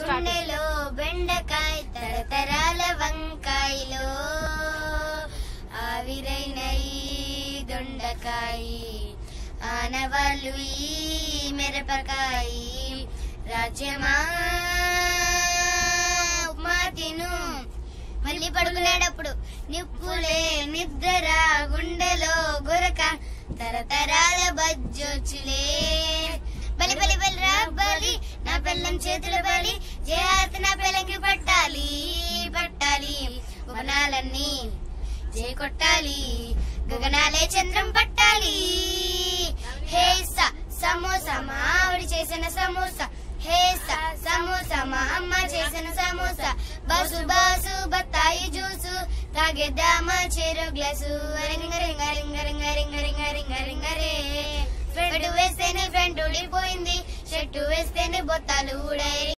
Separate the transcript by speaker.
Speaker 1: గుండెలో బెండకాయ తరతరాల వంకాయలో. ఆవిరైన ఈ దొండకాయ ఆనవాళ్ళు ఈ మిరపకాయ. రాజ్యమా ఉప్మా తిను. మళ్ళీ పడుకునేటప్పుడు నిప్పులే నిద్ర గుండెలో గురక తరతరాల బజ్జొచ్చులే. బలి బలి బలి రా బలి నా పిల్లం చేతుల బలి జయాతి పట్టాలి పట్టాలి. భవనాలన్నీ కొట్టాలి. గగనాలే చంద్రం పట్టాలి. హే సమోసా మా ఆవిడ చేసిన సమోసా హే సమోసా మా అమ్మ చేసిన సమోసా బాసు బాసు బత్తాయి జ్యూసు. తాగేద్దామా చెరు గ్లాసు. రింగ రింగ రింగ రింగ రింగ రింగ రింగ రింగ రే. ఫ్రెండ్ వేస్తేనే ఫ్రెండ్ ఊడిపోయింది. షర్టు వేస్తేనే బొత్తాలు ఊడాయి.